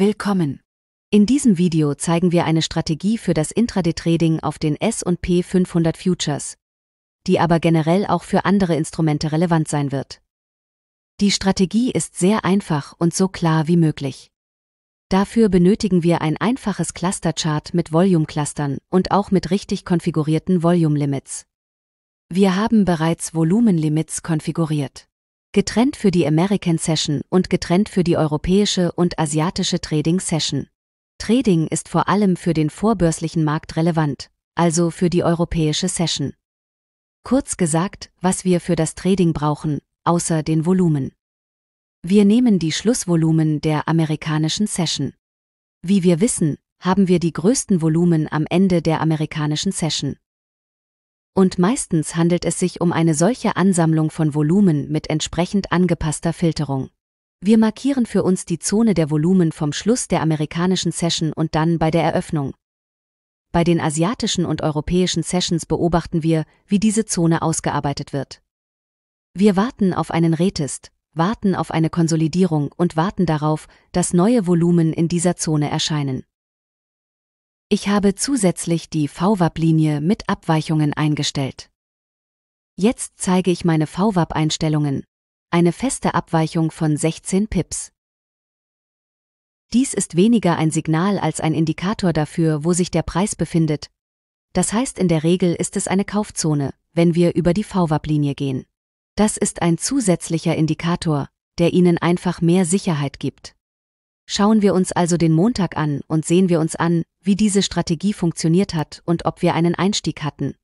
Willkommen. In diesem Video zeigen wir eine Strategie für das Intraday-Trading auf den S&P 500 Futures, die aber generell auch für andere Instrumente relevant sein wird. Die Strategie ist sehr einfach und so klar wie möglich. Dafür benötigen wir ein einfaches Clusterchart mit Volume-Clustern und auch mit richtig konfigurierten Volume-Limits. Wir haben bereits Volumenlimits konfiguriert getrennt für die American Session und getrennt für die europäische und asiatische Trading Session. Trading ist vor allem für den vorbörslichen Markt relevant, also für die europäische Session. Kurz gesagt, was wir für das Trading brauchen, außer den Volumen. Wir nehmen die Schlussvolumen der amerikanischen Session. Wie wir wissen, haben wir die größten Volumen am Ende der amerikanischen Session und meistens handelt es sich um eine solche Ansammlung von Volumen mit entsprechend angepasster Filterung. Wir markieren für uns die Zone der Volumen vom Schluss der amerikanischen Session und dann bei der Eröffnung. Bei den asiatischen und europäischen Sessions beobachten wir, wie diese Zone ausgearbeitet wird. Wir warten auf einen Retest, warten auf eine Konsolidierung und warten darauf, dass neue Volumen in dieser Zone erscheinen. Ich habe zusätzlich die VWAP-Linie mit Abweichungen eingestellt. Jetzt zeige ich meine VWAP-Einstellungen. Eine feste Abweichung von 16 Pips. Dies ist weniger ein Signal als ein Indikator dafür, wo sich der Preis befindet. Das heißt, in der Regel ist es eine Kaufzone, wenn wir über die VWAP-Linie gehen. Das ist ein zusätzlicher Indikator, der Ihnen einfach mehr Sicherheit gibt. Schauen wir uns also den Montag an und sehen wir uns an, wie diese Strategie funktioniert hat und ob wir einen Einstieg hatten.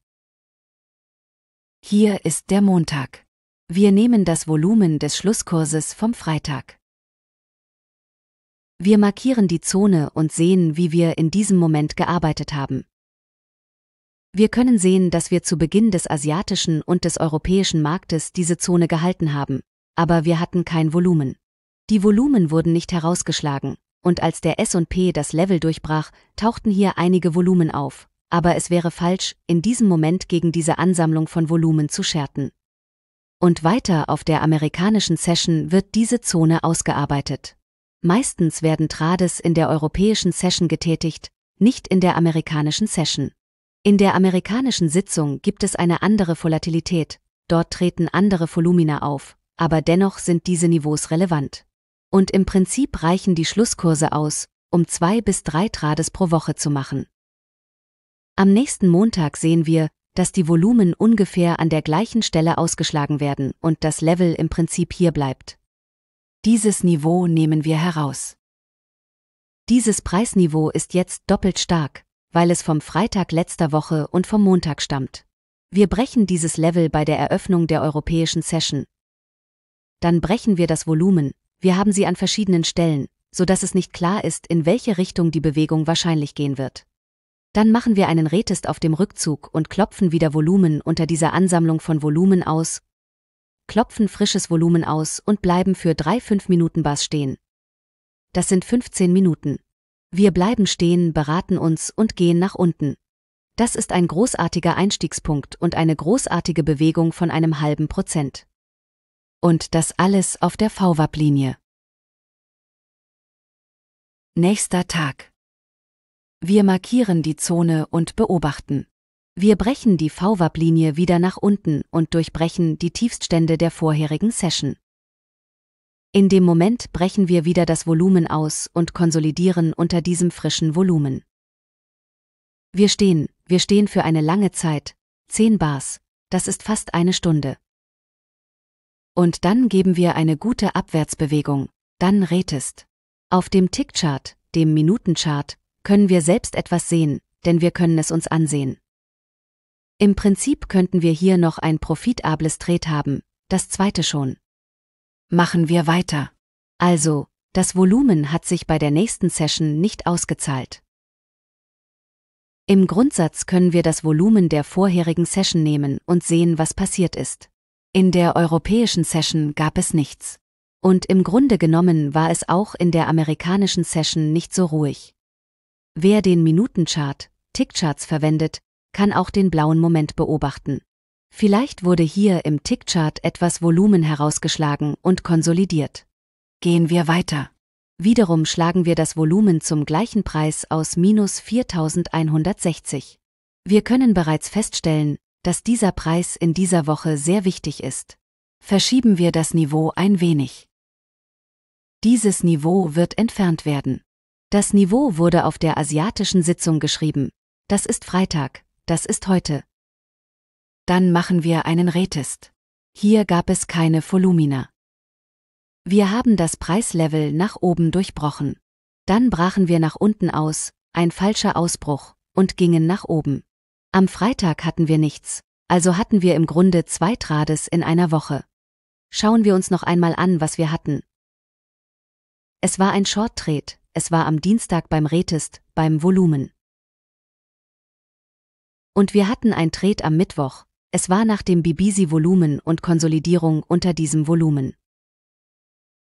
Hier ist der Montag. Wir nehmen das Volumen des Schlusskurses vom Freitag. Wir markieren die Zone und sehen, wie wir in diesem Moment gearbeitet haben. Wir können sehen, dass wir zu Beginn des asiatischen und des europäischen Marktes diese Zone gehalten haben, aber wir hatten kein Volumen. Die Volumen wurden nicht herausgeschlagen, und als der S&P das Level durchbrach, tauchten hier einige Volumen auf, aber es wäre falsch, in diesem Moment gegen diese Ansammlung von Volumen zu scherten. Und weiter auf der amerikanischen Session wird diese Zone ausgearbeitet. Meistens werden Trades in der europäischen Session getätigt, nicht in der amerikanischen Session. In der amerikanischen Sitzung gibt es eine andere Volatilität, dort treten andere Volumina auf, aber dennoch sind diese Niveaus relevant und im Prinzip reichen die Schlusskurse aus, um zwei bis drei Trades pro Woche zu machen. Am nächsten Montag sehen wir, dass die Volumen ungefähr an der gleichen Stelle ausgeschlagen werden und das Level im Prinzip hier bleibt. Dieses Niveau nehmen wir heraus. Dieses Preisniveau ist jetzt doppelt stark, weil es vom Freitag letzter Woche und vom Montag stammt. Wir brechen dieses Level bei der Eröffnung der europäischen Session. Dann brechen wir das Volumen, wir haben sie an verschiedenen Stellen, so dass es nicht klar ist, in welche Richtung die Bewegung wahrscheinlich gehen wird. Dann machen wir einen Retest auf dem Rückzug und klopfen wieder Volumen unter dieser Ansammlung von Volumen aus, klopfen frisches Volumen aus und bleiben für drei 5 Minuten Bars stehen. Das sind 15 Minuten. Wir bleiben stehen, beraten uns und gehen nach unten. Das ist ein großartiger Einstiegspunkt und eine großartige Bewegung von einem halben Prozent. Und das alles auf der VWAP-Linie. Nächster Tag. Wir markieren die Zone und beobachten. Wir brechen die VWAP-Linie wieder nach unten und durchbrechen die Tiefststände der vorherigen Session. In dem Moment brechen wir wieder das Volumen aus und konsolidieren unter diesem frischen Volumen. Wir stehen, wir stehen für eine lange Zeit, 10 Bars, das ist fast eine Stunde. Und dann geben wir eine gute Abwärtsbewegung, dann Retest. Auf dem Tickchart, dem Minutenchart, können wir selbst etwas sehen, denn wir können es uns ansehen. Im Prinzip könnten wir hier noch ein profitables Trade haben, das zweite schon. Machen wir weiter. Also, das Volumen hat sich bei der nächsten Session nicht ausgezahlt. Im Grundsatz können wir das Volumen der vorherigen Session nehmen und sehen, was passiert ist. In der europäischen Session gab es nichts. Und im Grunde genommen war es auch in der amerikanischen Session nicht so ruhig. Wer den Minutenchart, Tickcharts verwendet, kann auch den blauen Moment beobachten. Vielleicht wurde hier im Tickchart etwas Volumen herausgeschlagen und konsolidiert. Gehen wir weiter. Wiederum schlagen wir das Volumen zum gleichen Preis aus minus 4160. Wir können bereits feststellen, dass dieser Preis in dieser Woche sehr wichtig ist. Verschieben wir das Niveau ein wenig. Dieses Niveau wird entfernt werden. Das Niveau wurde auf der asiatischen Sitzung geschrieben. Das ist Freitag, das ist heute. Dann machen wir einen Retest. Hier gab es keine Volumina. Wir haben das Preislevel nach oben durchbrochen. Dann brachen wir nach unten aus, ein falscher Ausbruch, und gingen nach oben. Am Freitag hatten wir nichts, also hatten wir im Grunde zwei Trades in einer Woche. Schauen wir uns noch einmal an, was wir hatten. Es war ein Short Trade, es war am Dienstag beim Retest, beim Volumen. Und wir hatten ein Trade am Mittwoch, es war nach dem Bibisi-Volumen und Konsolidierung unter diesem Volumen.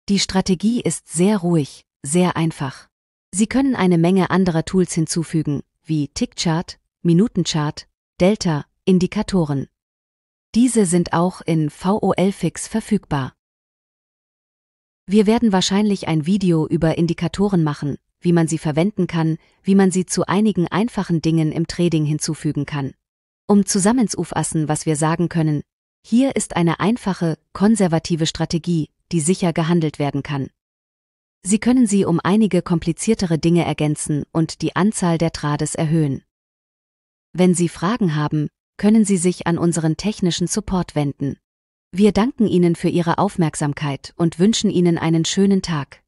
Die Strategie ist sehr ruhig, sehr einfach. Sie können eine Menge anderer Tools hinzufügen, wie Tickchart, Minutenchart, Delta, Indikatoren. Diese sind auch in VOL-Fix verfügbar. Wir werden wahrscheinlich ein Video über Indikatoren machen, wie man sie verwenden kann, wie man sie zu einigen einfachen Dingen im Trading hinzufügen kann. Um zusammenzufassen, was wir sagen können, hier ist eine einfache, konservative Strategie, die sicher gehandelt werden kann. Sie können sie um einige kompliziertere Dinge ergänzen und die Anzahl der Trades erhöhen. Wenn Sie Fragen haben, können Sie sich an unseren technischen Support wenden. Wir danken Ihnen für Ihre Aufmerksamkeit und wünschen Ihnen einen schönen Tag.